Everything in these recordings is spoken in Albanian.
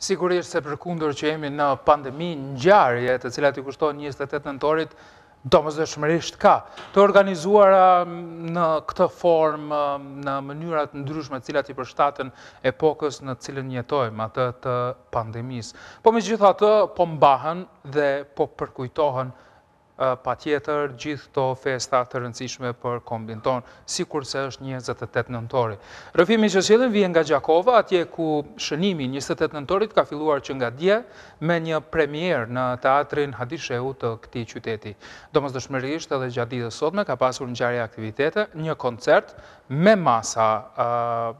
Sigurisht se përkundër që jemi në pandemi ngjarje, të cilat i kushtohen 28 nëntorit, domosdoshmërisht ka. Të organizuara në këtë formë, në mënyra të ndryshme të cilat i përshtaten epokës në cilën jetojmë, atë të pandemisë. Po megjithatë, po mbahen dhe po përkujtohen Patjetër, gjithë këto festa të rëndësishme për kombin tonë, sikurse është njëzet e tetë nëntori. Rrëfimi që sjellim vjen nga Gjakova, atje ku shënimi i njëzet e tetë nëntorit ka filluar që nga dje me një premierë në Teatrin Hadi Shehu të këtij qyteti. Domosdoshmërisht edhe gjatë ditës sotme ka pasur ngjarje e aktivitete, një koncert me masa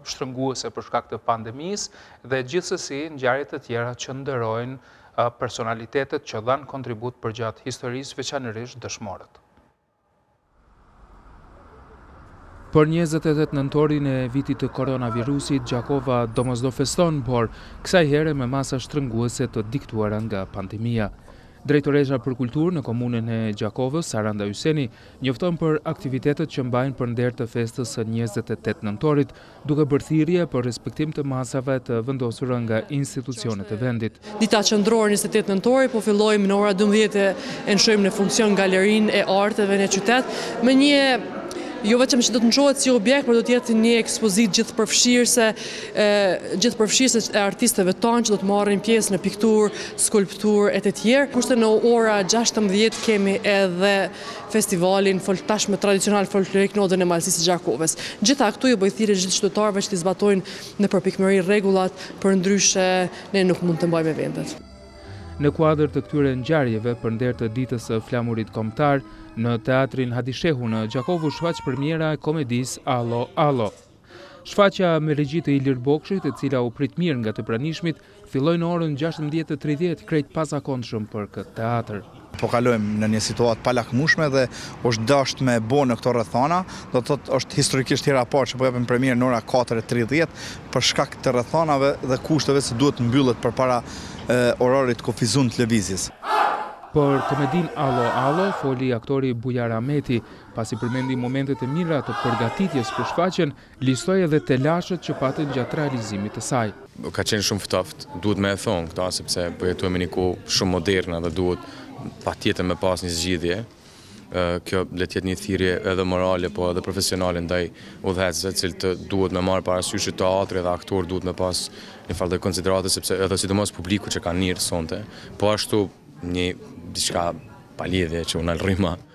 shtrënguese për shkak të pandemisë dhe gjithsesi ngjarje të tjera që nderojnë personalitetet që dhanë kontribut përgjatë historisë veçanërisht dëshmorët. Për njëzet e tetë nëntorin e vitit të koronavirusit, Gjakova domosdo feston, por kësaj here me masa shtrënguese të diktuara nga pandemia. Drejtoresha për Kulturë në Komunën e Gjakovës, Saranda Hyseni, njofton për aktivitetet që mbahen për nder të festës së njëzet e tetë nëntorit, duke bërë thirrje për respektim të masave të vendosura nga institucionet e vendit. Dita qendrore njëzet e tetë nëntori po fillojmë në ora dymbëdhjetë e lëshojmë në funksion Galerinë e Arteve në qytet me një jo vetëm që do të lëshohet si objekt, por do të jetë një ekspozitë gjithëpërfshirëse gjithëpërfshirëse e artistëve tanë që do të marrin pjesë në pikturë, skulpturë e të tjera. Kurse në ora gjashtëmbëdhjetë kemi edhe festivalin tashmë tradicional folklorik në Odën e Malësisë së Gjakovës. Gjithashtu ju bëj thirrje gjithë qytetarëve që t'i zbatojnë me përpikmëri rregullat, përndryshe ne nuk mund të mbajmë eventet. Në kuadër të këtyre ngjarjeve për nder të Ditës së Flamurit Kombëtar, në Teatrin Hadi Shehu në Gjakovë u shfaq premiera e komedisë Allo Allo. Shfaqja me regji të Ilir Bokshit, e cila u prit mirë nga të pranishmit, filloi në orën gjashtëmbëdhjetë e tridhjetë, krejt pazakonshëm për këtë teatër. Po kalojmë në një situatë të palakmushme dhe është dashtë me bo në këto rrethana, do të thotë është historikisht hera e parë që po japim premierë në ora katër e tridhjetë, për shkak të rrethanave dhe kushteve se duhet të mbyllet përpara orarit të kufizun të lëvizjes. Për komedinë Allo Allo foli aktori Bujar Ahmeti, Pasi përmendi momentet e mira të përgatitjes për shfaqjen, listoi edhe telashet që patën gjatë realizimit të saj. Ka qenë shumë ftoft, duhet me e thonë këta, sepse po jetojmë në një kohë shumë moderne dhe duhet patjetër me pas një zgjidhje. Kjo le të jetë një thirrje edhe morale, po edhe profesionale ndaj udhëheqësve, të cilët duhet me marrë parasysh që teatri dhe aktorët duhet me pas një farë lloj konsiderate, sepse edhe sidomos publiku që ka mërdhi sonte, po ashtu një diçka palidhje që u nal rryma.